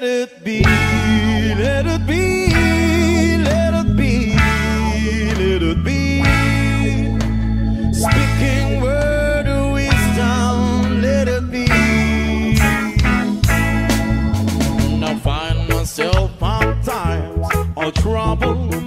Let it be, let it be, let it be, let it be. Speaking word of wisdom, let it be. And I find myself sometimes or trouble.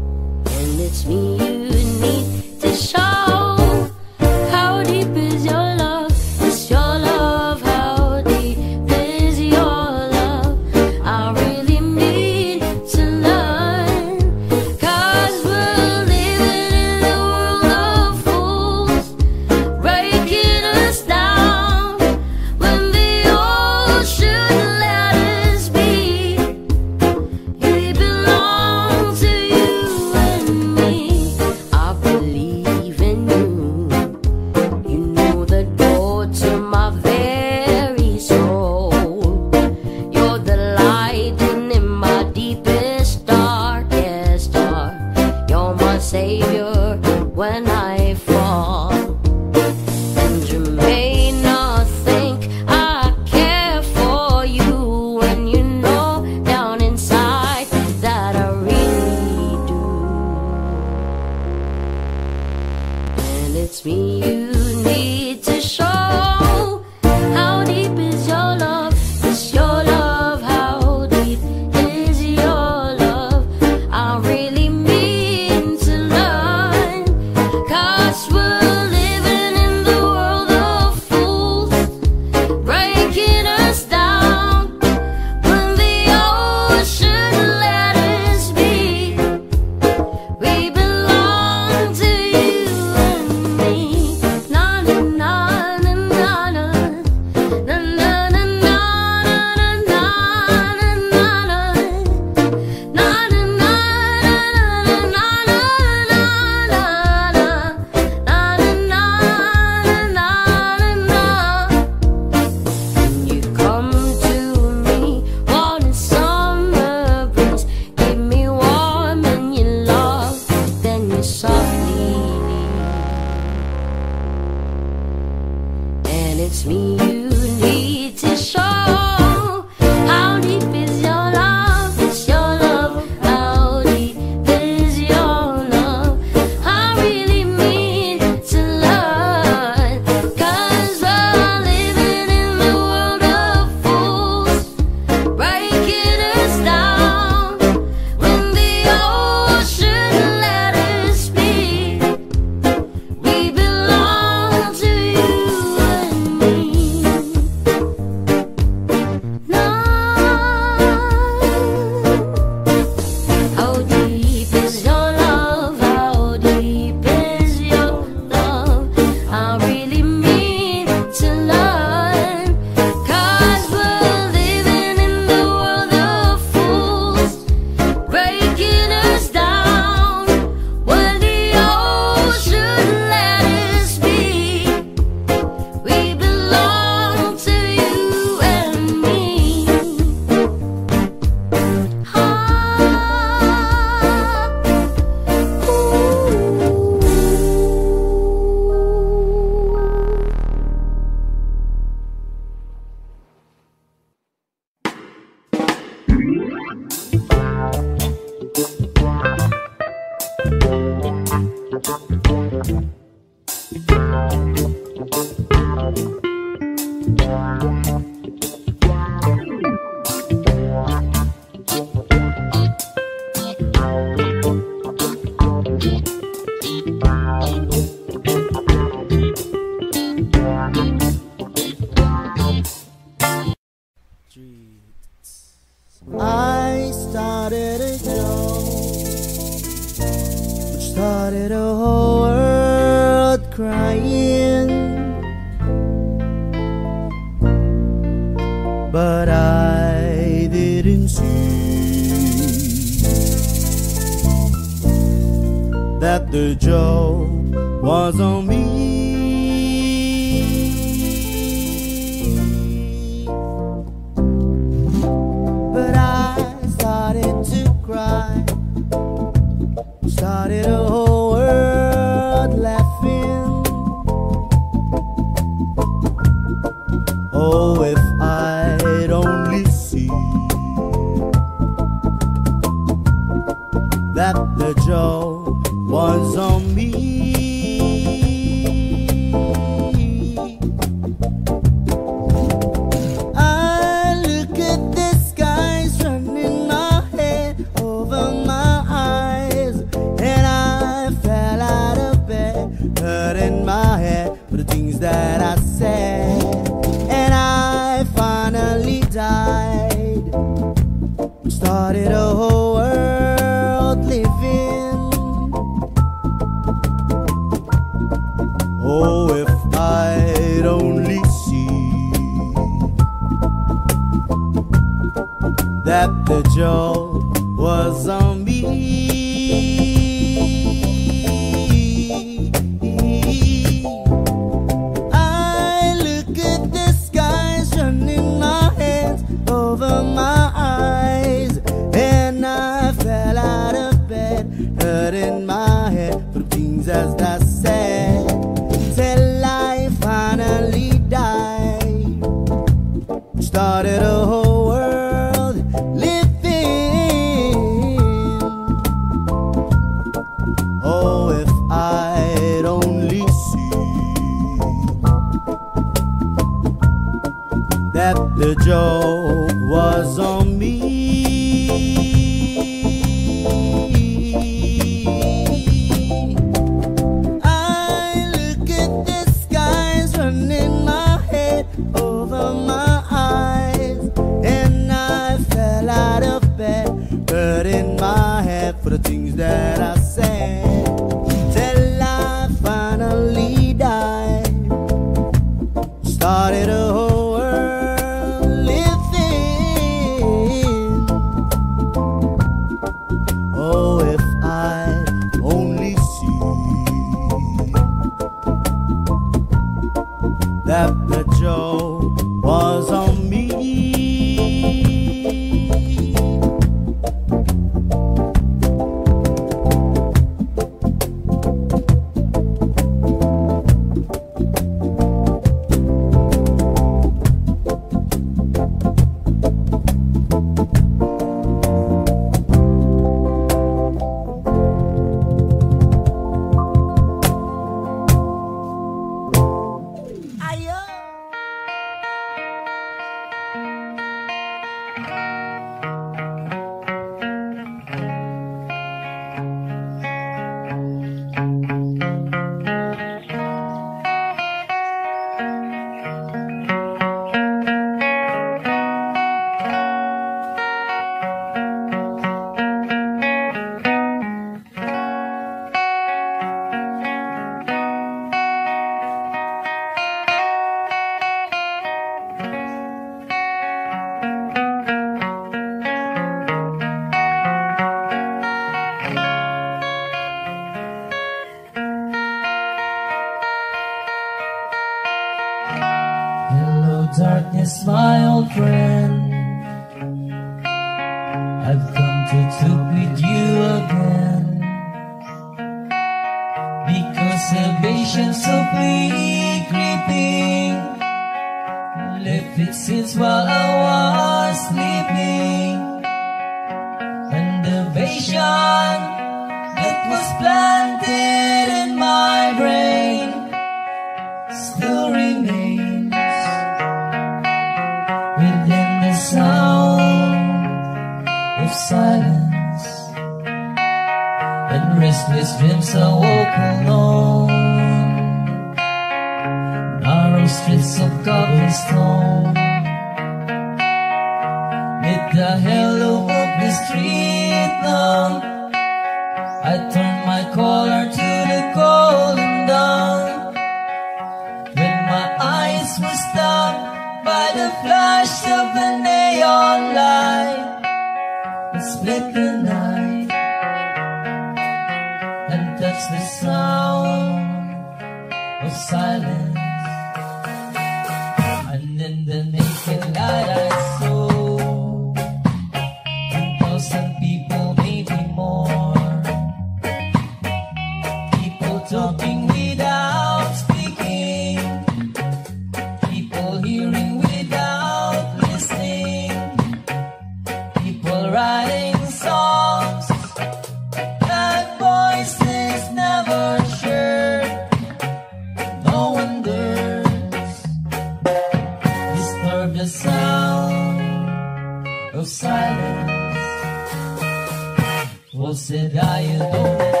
Was it I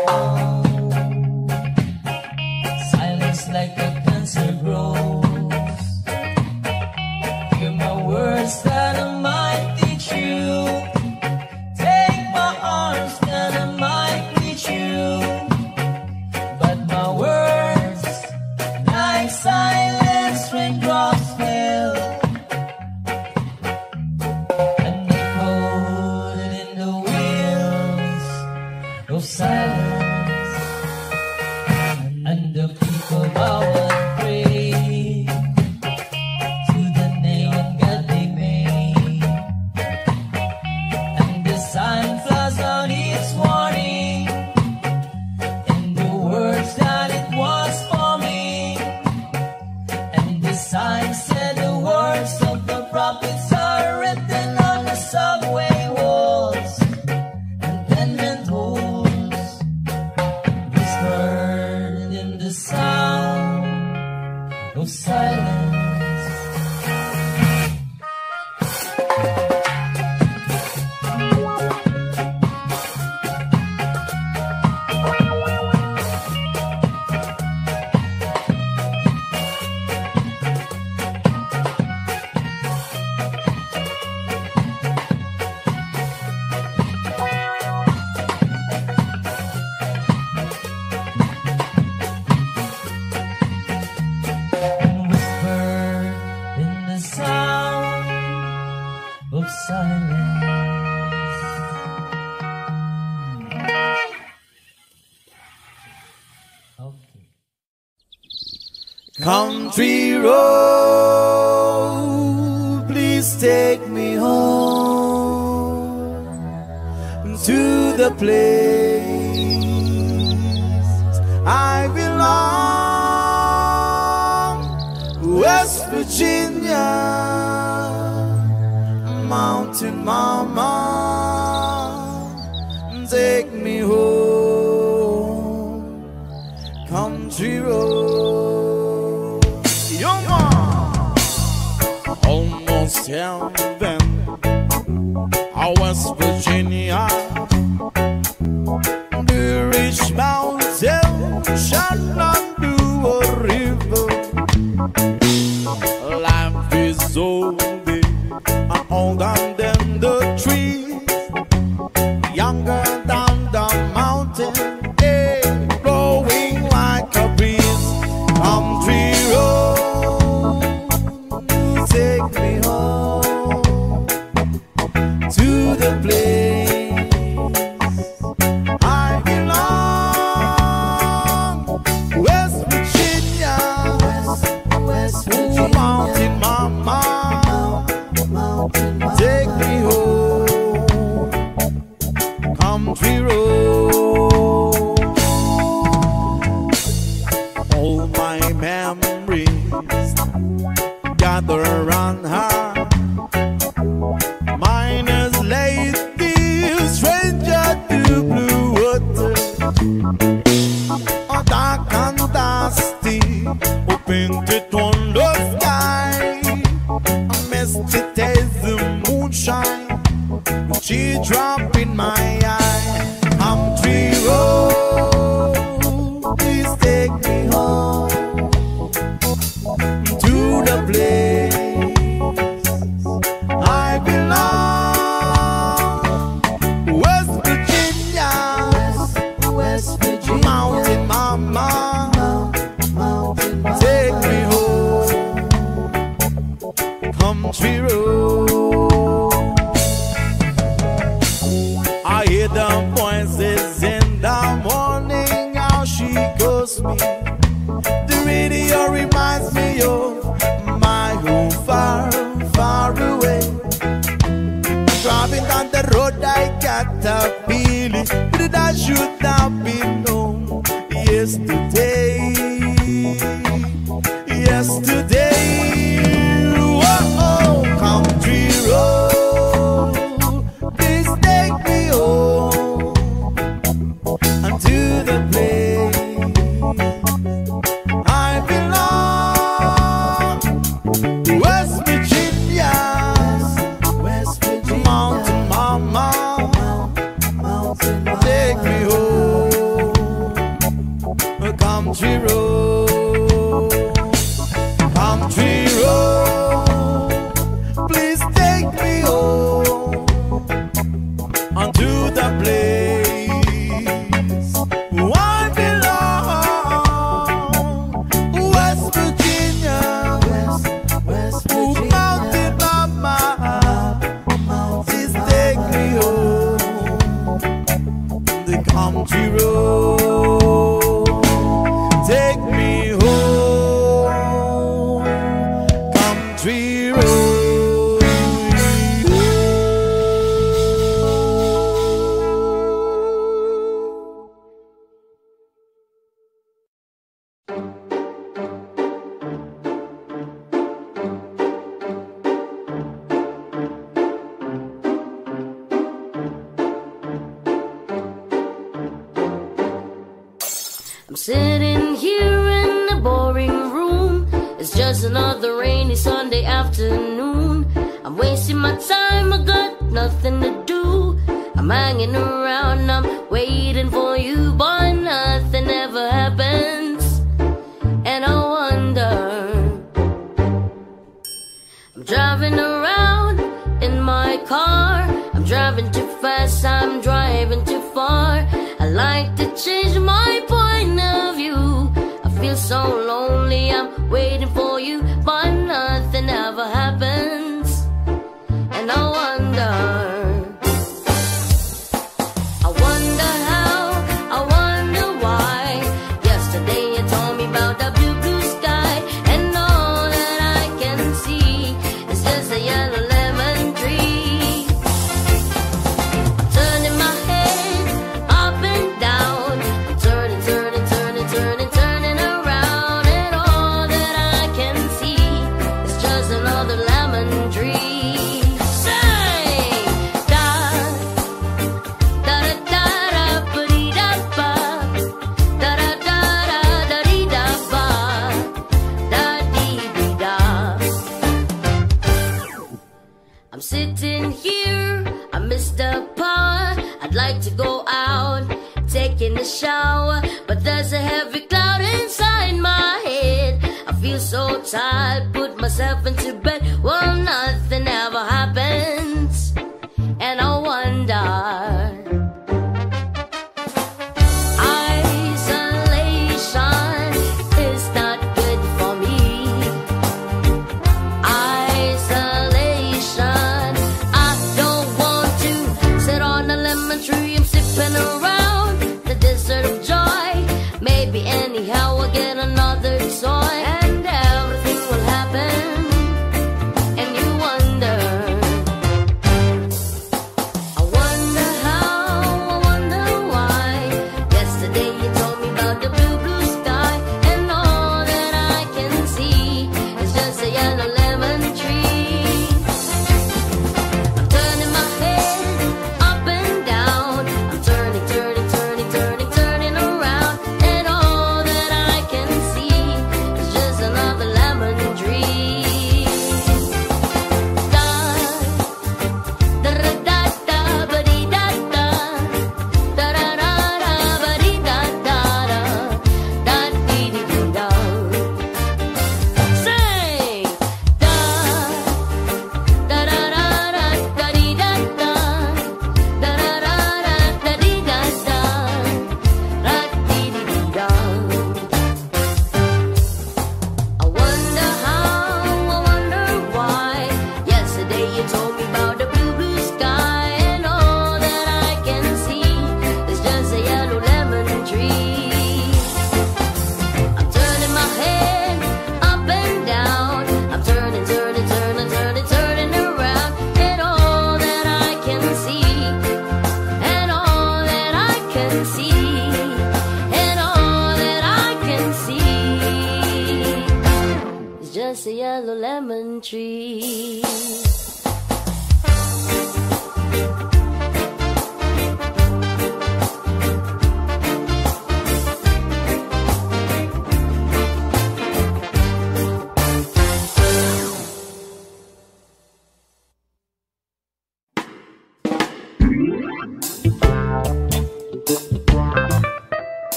get another toy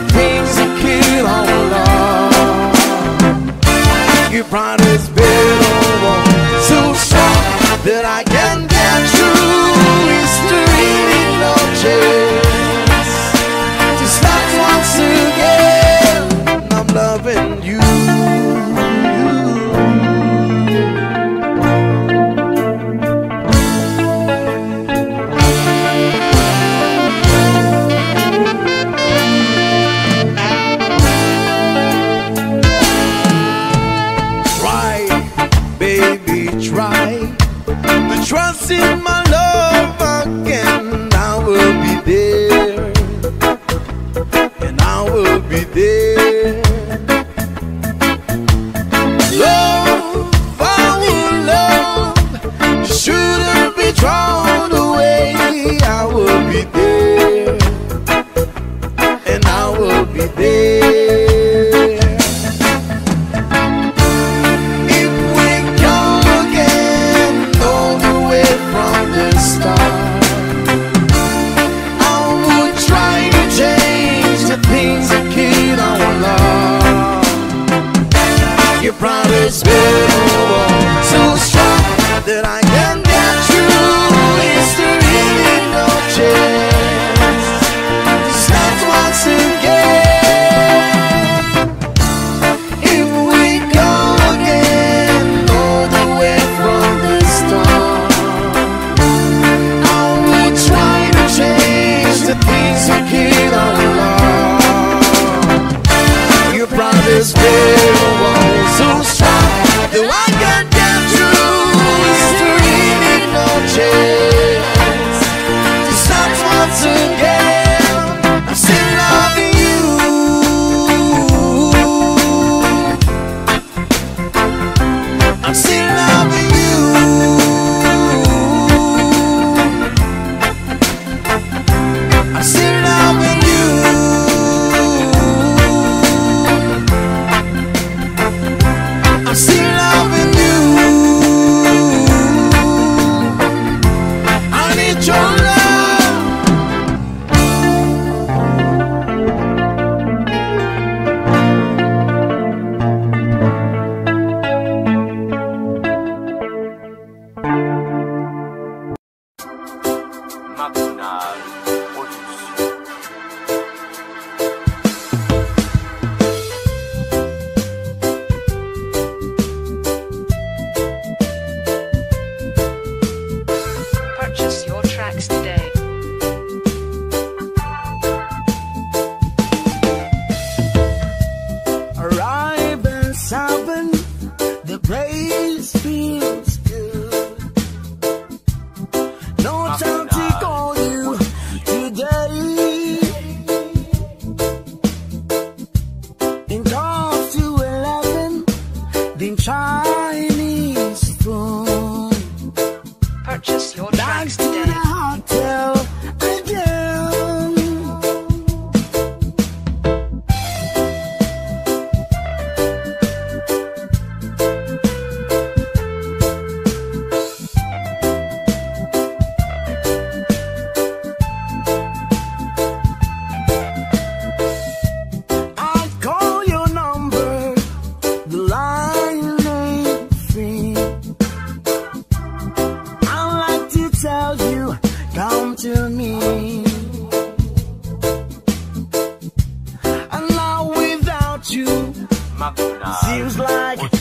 the things that kill our love. Your pride you. Seems like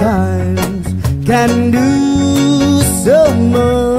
and times can do so much.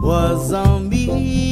Was on me.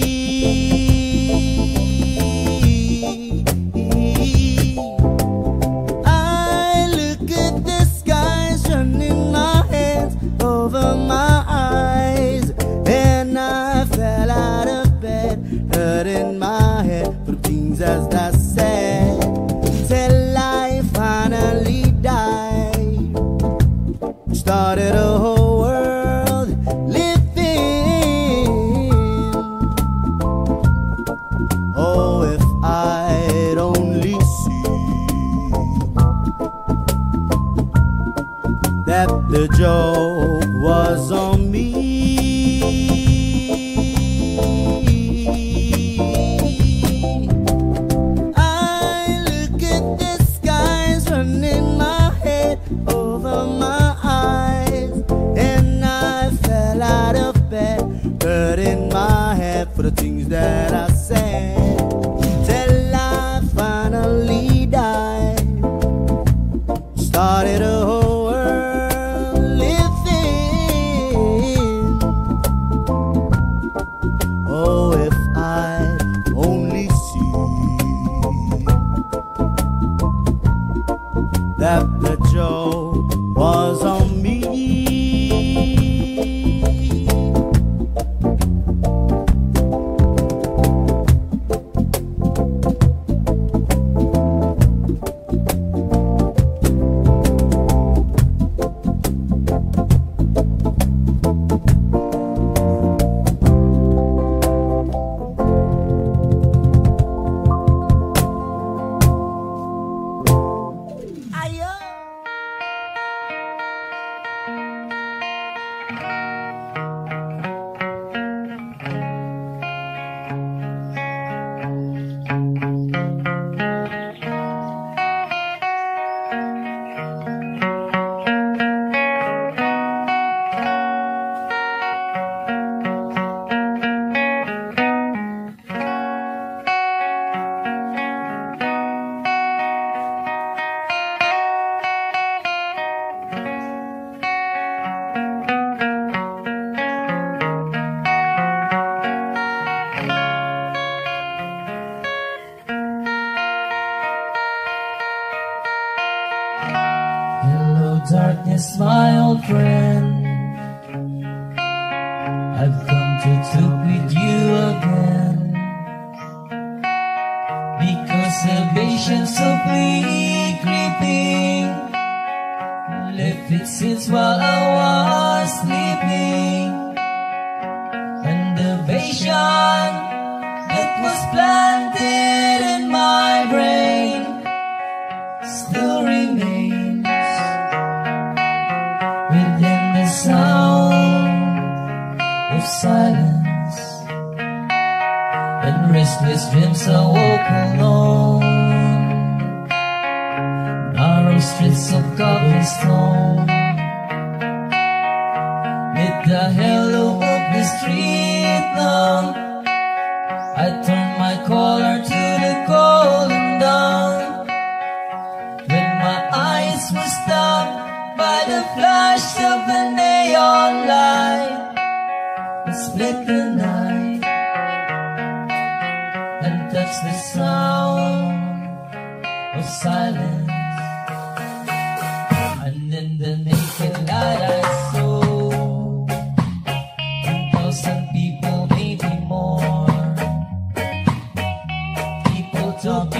People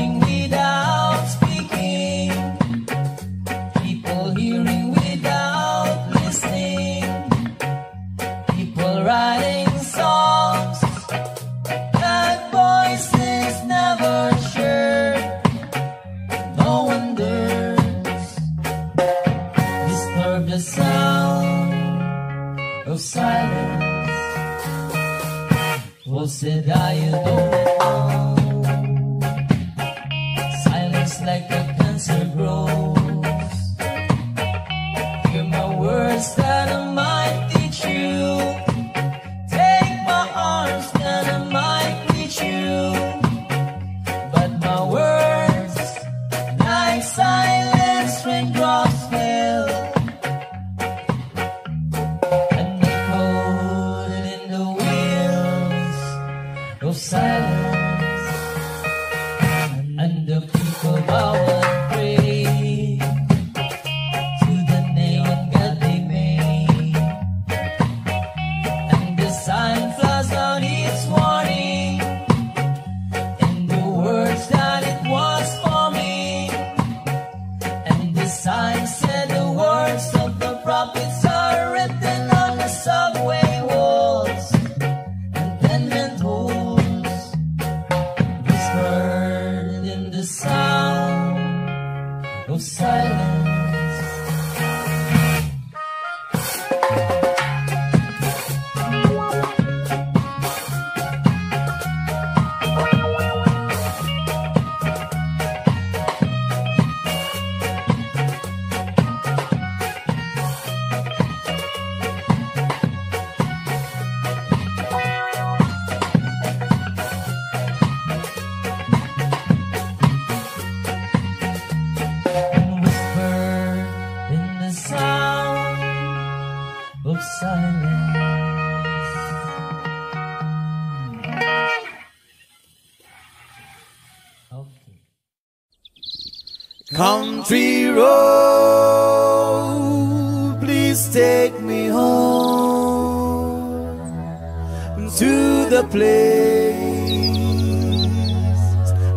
place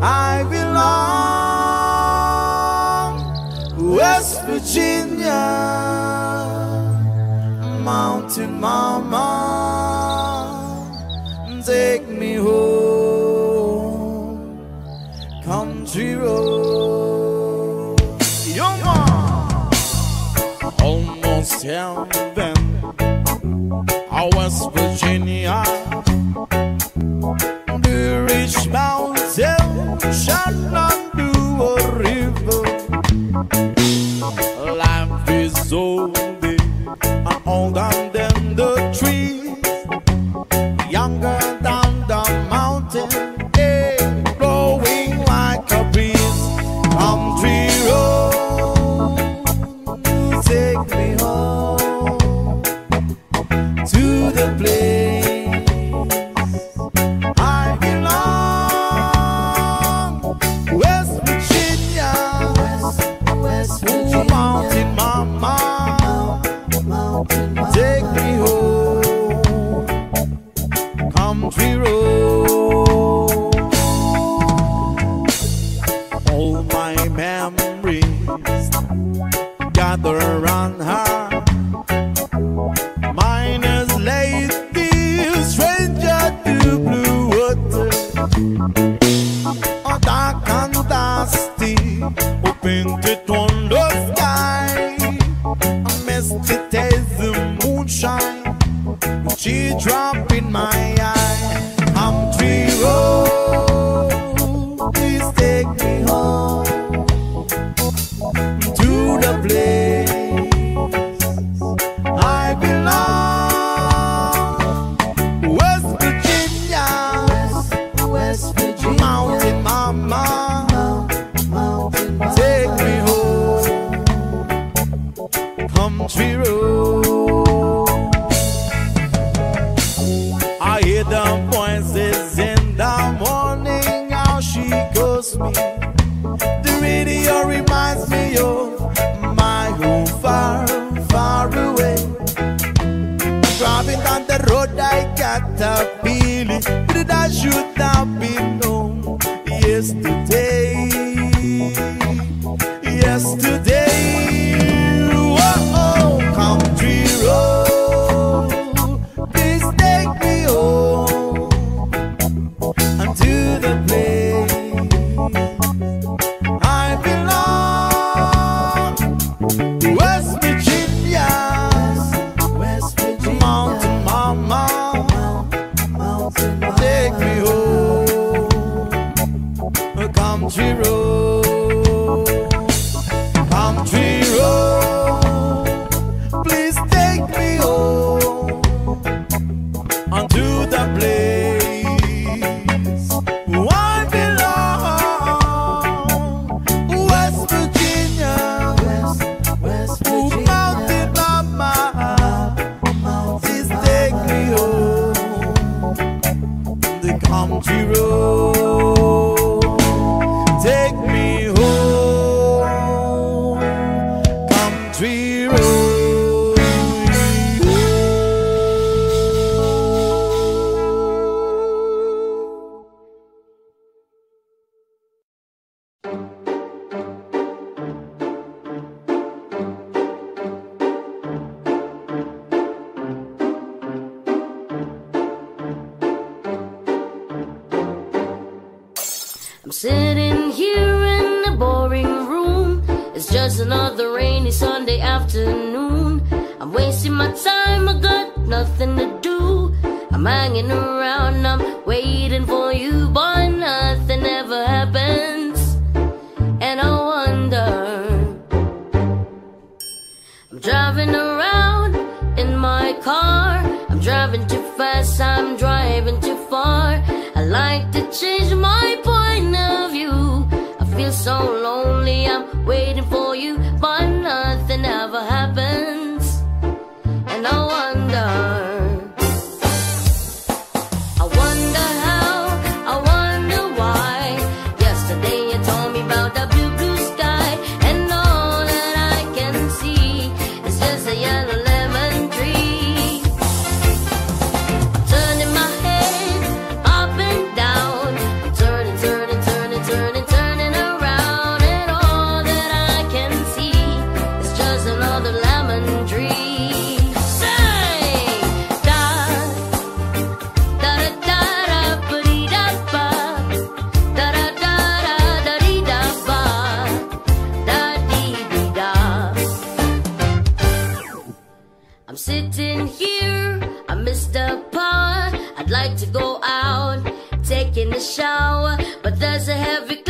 I belong, West Virginia, Mountain Mama, But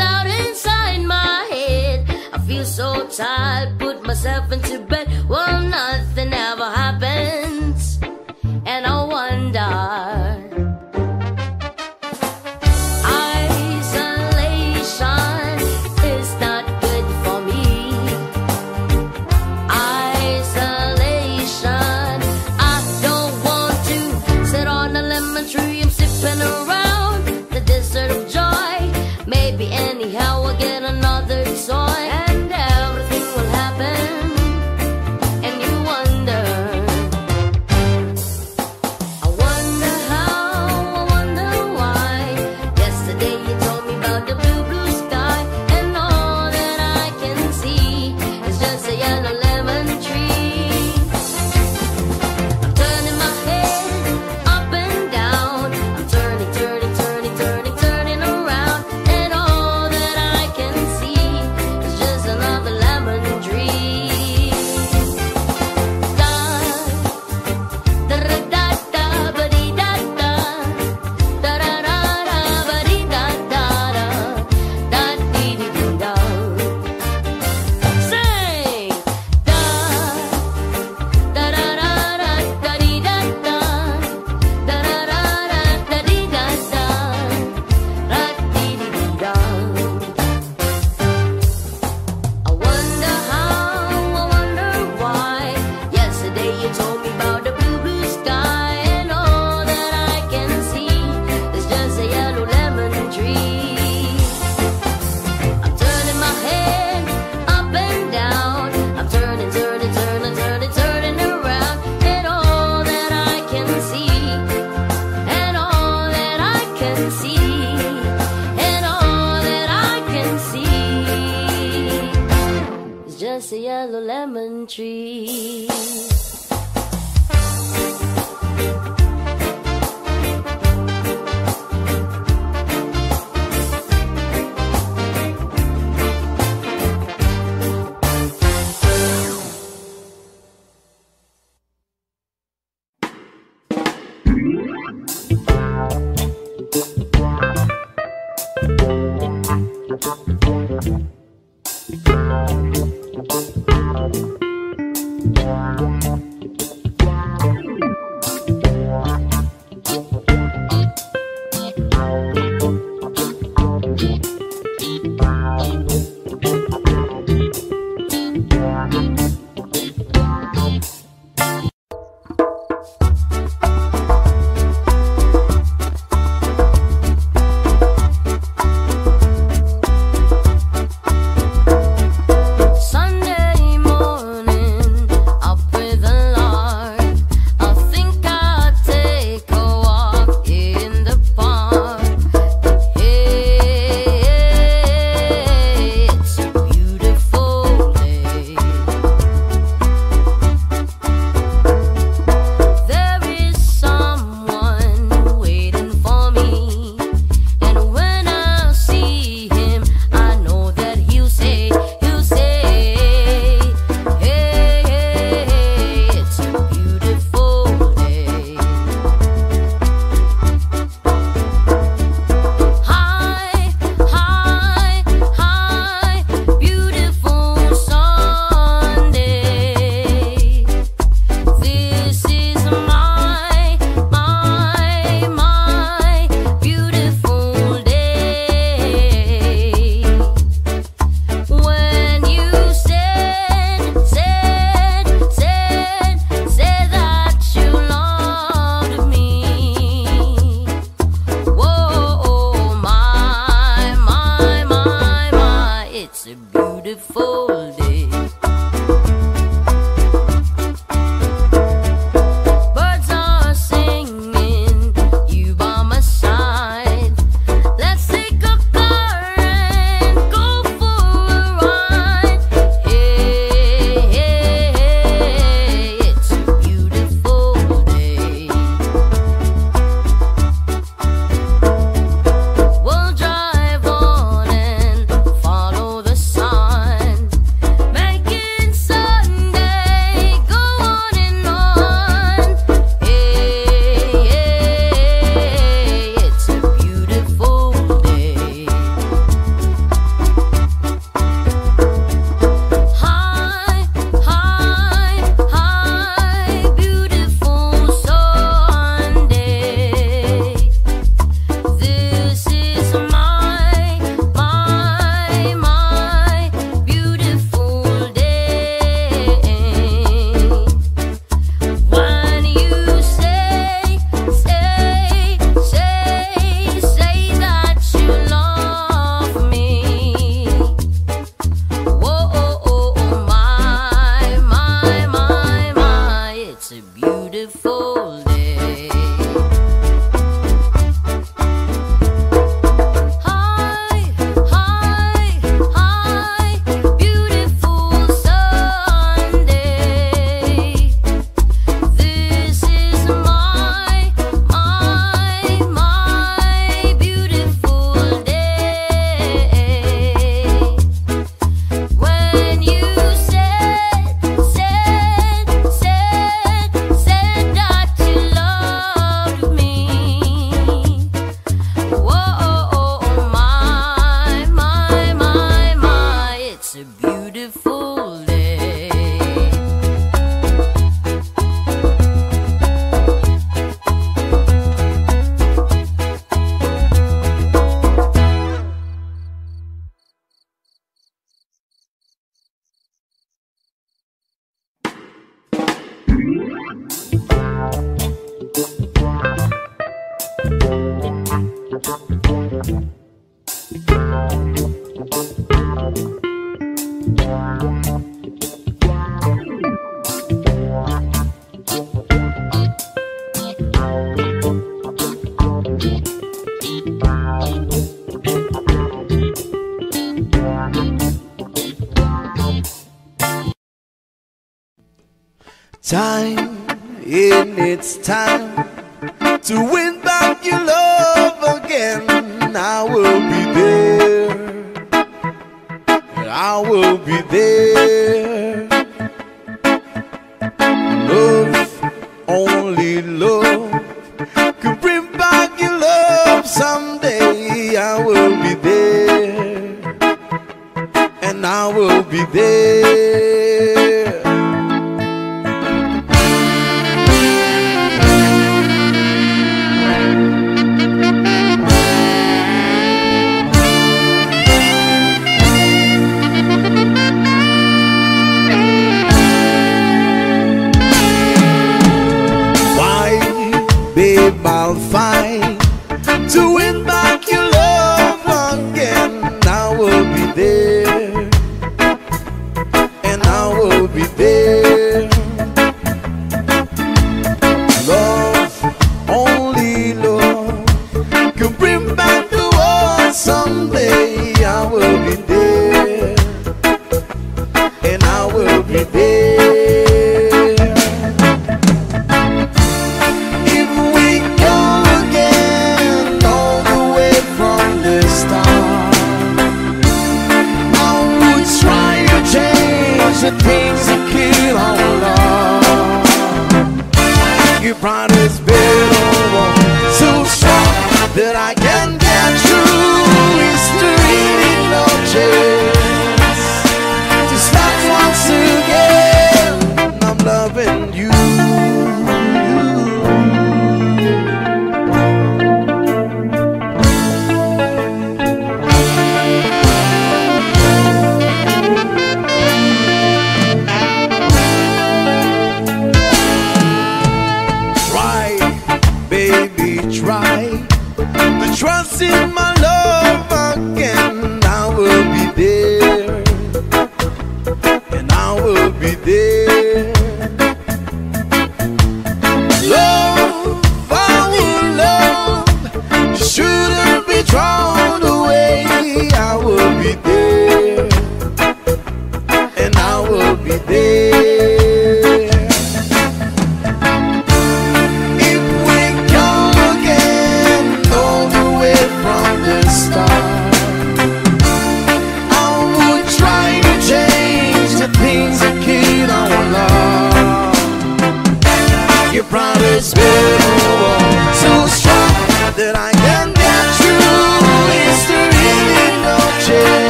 be there.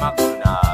Yeah,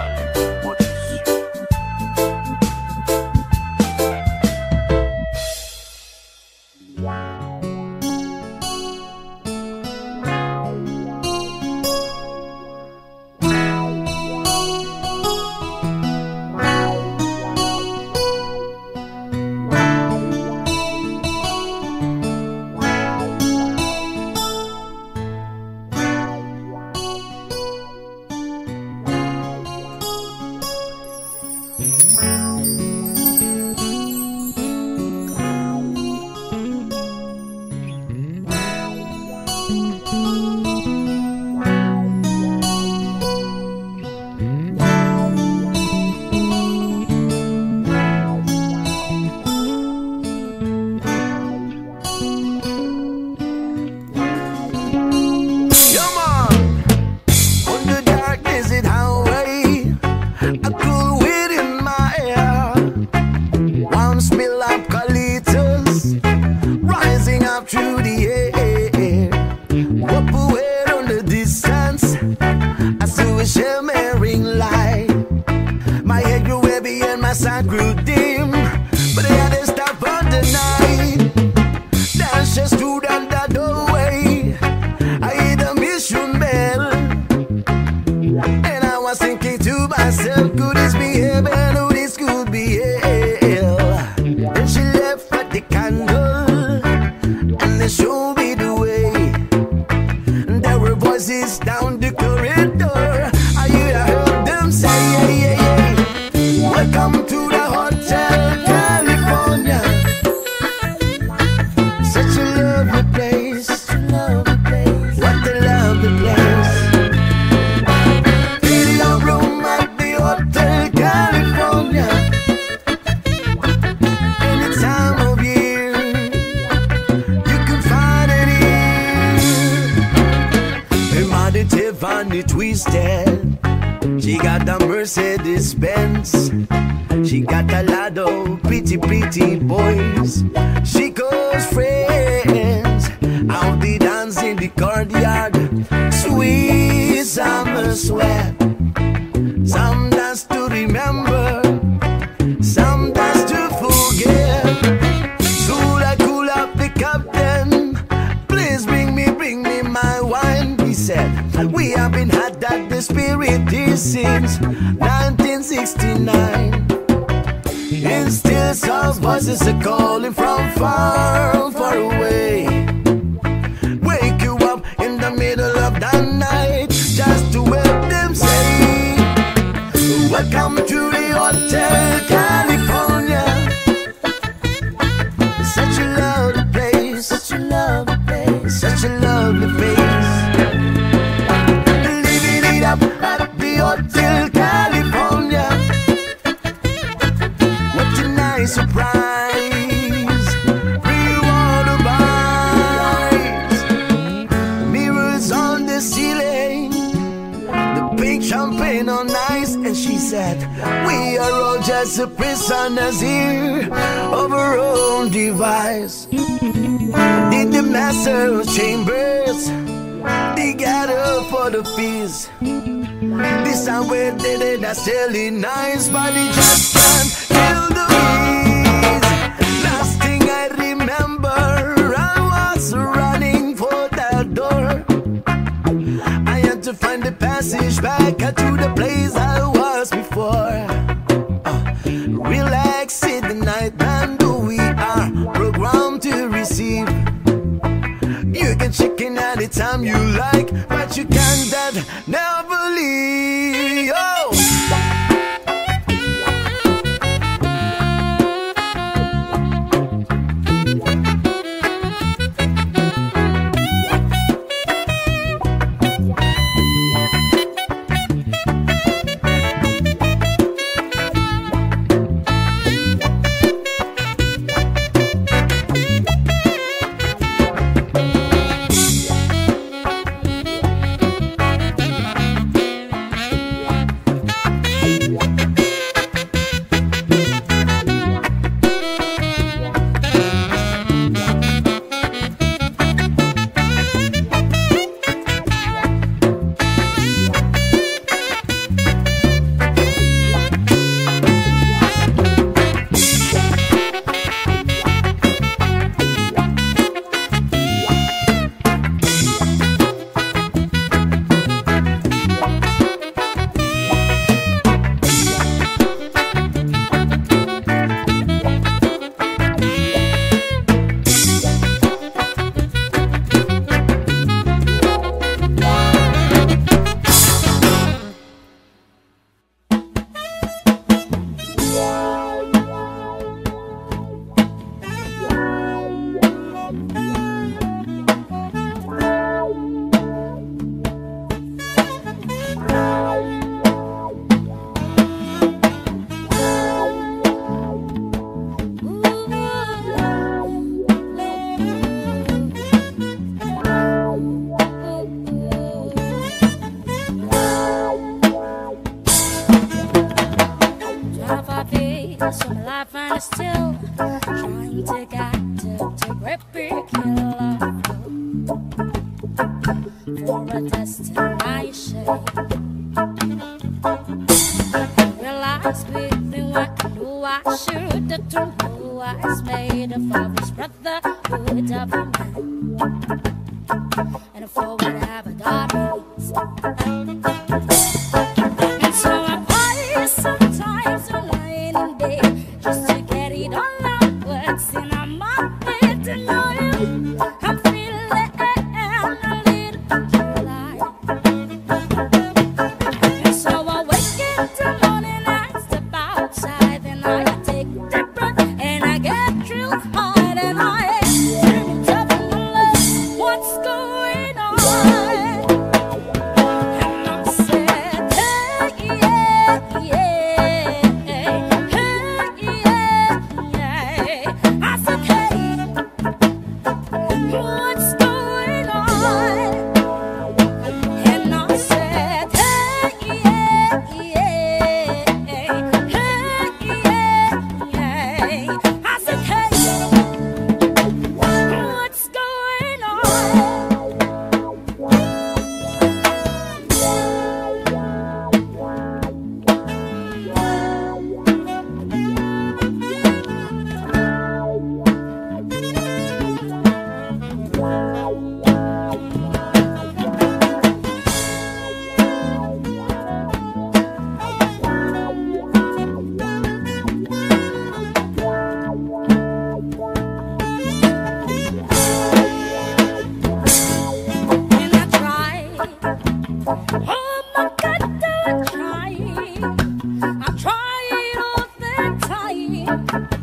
Uh, relax in the night and we are programmed to receive. You can check in anytime you like, but you can't that never. Thank you.